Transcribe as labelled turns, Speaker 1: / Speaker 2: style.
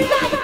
Speaker 1: Bye.